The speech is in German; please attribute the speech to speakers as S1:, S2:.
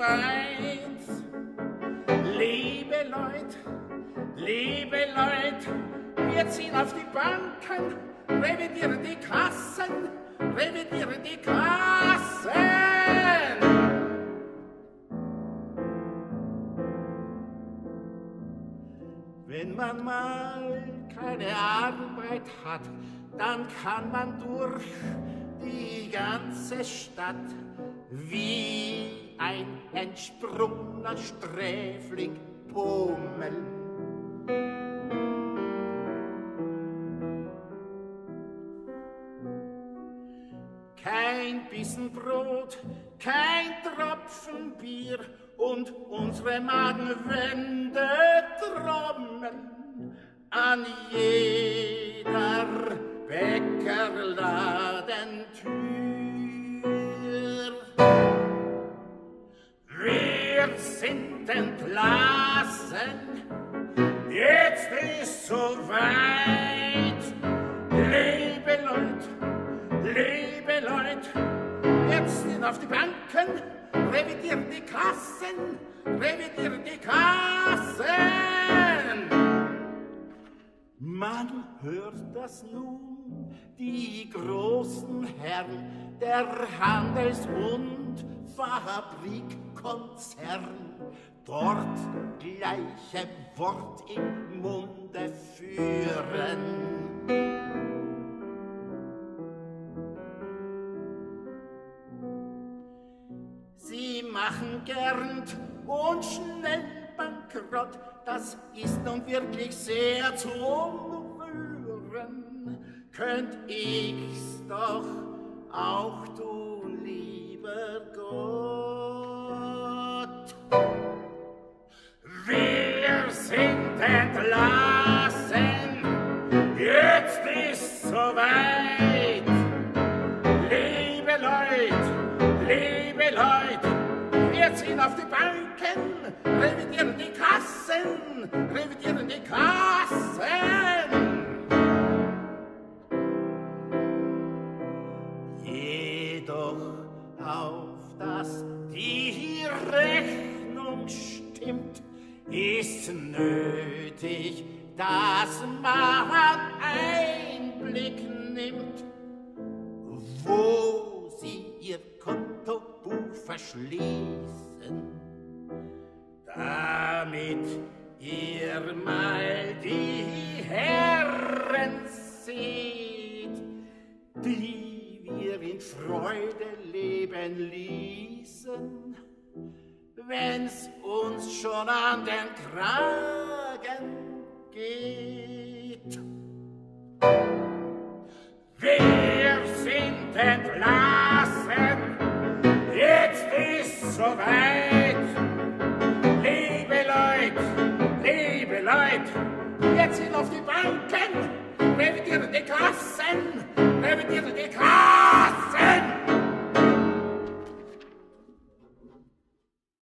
S1: weit. Liebe Leute, liebe Leute, wir ziehen auf die Banken, revidieren die Kassen, revidieren die Kassen. Wenn man mal keine Arbeit hat, dann kann man durch die ganze Stadt wie ein entsprungener Sträfling bummeln. Kein Bissen Brot, kein Tropfen Bier und unsere Magenwände trommeln an jeder sind entlassen, jetzt ist so weit. Liebe Leute, liebe Leute, jetzt sind auf die Banken, revidieren die Kassen, revidieren die Kassen. Man hört das nun, die großen Herren der Handels- und Fabrikkonzern dort gleiche Wort im Munde führen. Sie machen gern und schnell bankrott, das ist nun wirklich sehr zum Rühren. Könnt ich's doch auch tun, lieber Gott. Soweit. Liebe Leute, liebe Leute, wir ziehen auf die Banken, revidieren die Kassen, revidieren die Kassen. Jedoch auf dass die Rechnung stimmt, ist nötig, dass man Einblick nimmt, wo sie ihr Kontobuch verschließen, damit ihr mal die Herren seht, die wir in Freude leben ließen, wenn's uns schon an den Kragen geht. entlassen. Jetzt ist soweit. Liebe Leute, liebe Leute, jetzt sind auf die Banken, werdet ihr die Kassen.